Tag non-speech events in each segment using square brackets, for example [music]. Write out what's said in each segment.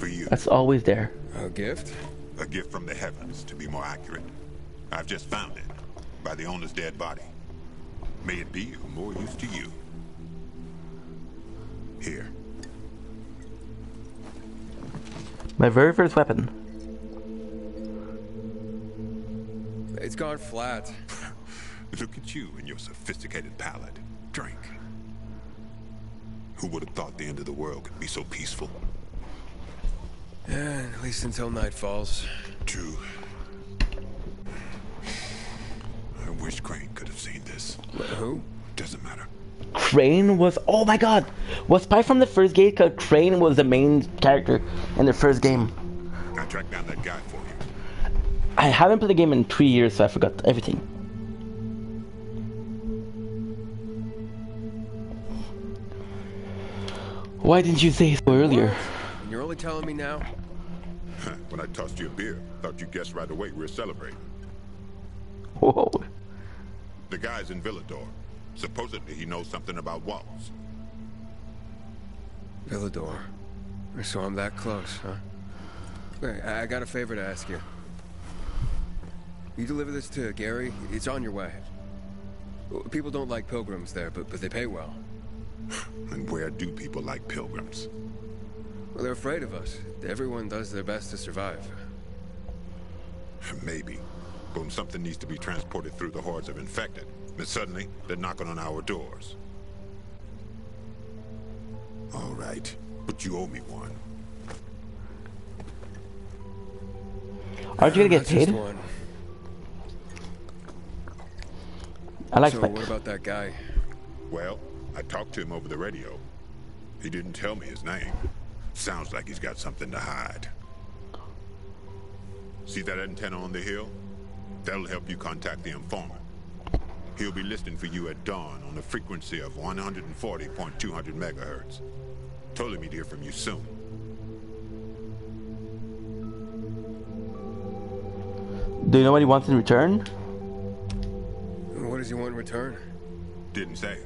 For you. That's always there. A gift? A gift from the heavens, to be more accurate. I've just found it. By the owner's dead body. May it be of more use to you. Here. My very first weapon. It's gone flat. [laughs] Look at you and your sophisticated palate. Drink. Who would have thought the end of the world could be so peaceful? Yeah, at least until night falls. True. I wish Crane could have seen this. Who? Doesn't matter. Crane was oh my god was Spy from the first game because Crane was the main character in the first game. I tracked down that guy for you. I haven't played the game in three years, so I forgot everything. Why didn't you say so earlier? And telling me now? [laughs] when I tossed you a beer, thought you guessed right away we were celebrating. Whoa. The guy's in Villedor. Supposedly he knows something about walls. Villedor. So I'm that close, huh? Wait, I I got a favor to ask you. You deliver this to Gary, it's on your way. People don't like pilgrims there, but, but they pay well. [laughs] And where do people like pilgrims? Well, they're afraid of us. Everyone does their best to survive. Maybe. But when something needs to be transported through the hordes of infected, then suddenly they're knocking on our doors. All right, but you owe me one. Aren't you gonna get uh, paid? I like So Spike. what about that guy? Well, I talked to him over the radio. He didn't tell me his name. Sounds like he's got something to hide. See that antenna on the hill? That'll help you contact the informant. He'll be listening for you at dawn on a frequency of 140.200 megahertz. Told him he'd hear from you soon. Do you know what he wants in return? What does he want in return? Didn't say.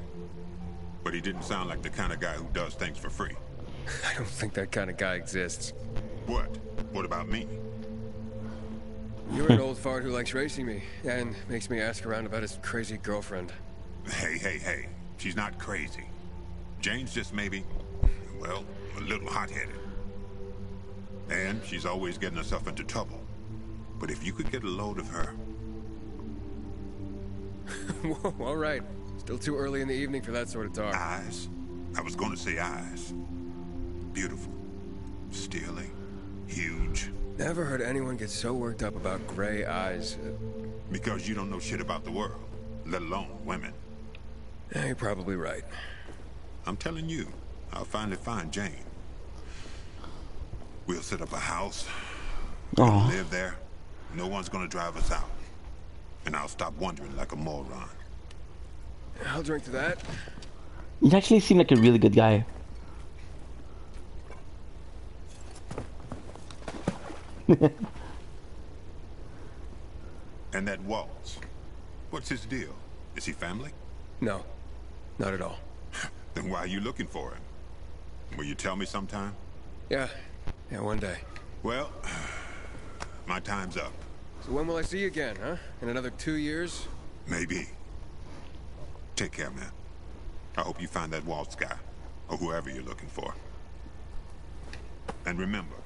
But he didn't sound like the kind of guy who does things for free. I don't think that kind of guy exists. What? What about me? You're an old fart who likes racing me, and makes me ask around about his crazy girlfriend. Hey, hey, hey. She's not crazy. Jane's just maybe, well, a little hot-headed. And she's always getting herself into trouble. But if you could get a load of her, [laughs] Whoa, all right. Still too early in the evening for that sort of talk. eyes. I was going to say eyes. Beautiful. Steely. Huge. Never heard anyone get so worked up about gray eyes. Because you don't know shit about the world, let alone women. Eh, you're probably right. I'm telling you, I'll finally find Jane. We'll set up a house, Oh, live there. No one's gonna drive us out. And I'll stop wondering like a moron. I'll drink to that. you actually seem like a really good guy. [laughs] And that Waltz. What's his deal? Is he family? No, not at all. [laughs] Then why are you looking for him? Will you tell me sometime? Yeah, yeah, one day. Well, [sighs] my time's up. So when will I see you again, huh? In another two years? Maybe. Take care, man. I hope you find that Waltz guy, or whoever you're looking for. And remember,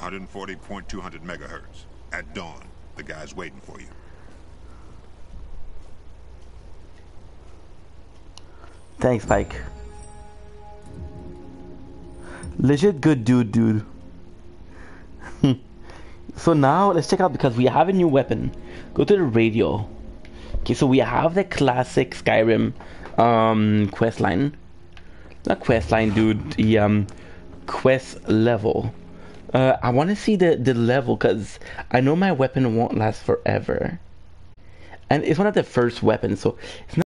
140.200 megahertz. At dawn, the guy's waiting for you. Thanks, Spike. Legit good dude, dude. [laughs] so now let's check out because we have a new weapon. Go to the radio. Okay, so we have the classic Skyrim um, quest line. Not quest line, dude. The um, quest level. Uh, I want to see the the level because I know my weapon won't last forever, and it's one of the first weapons, so it's not.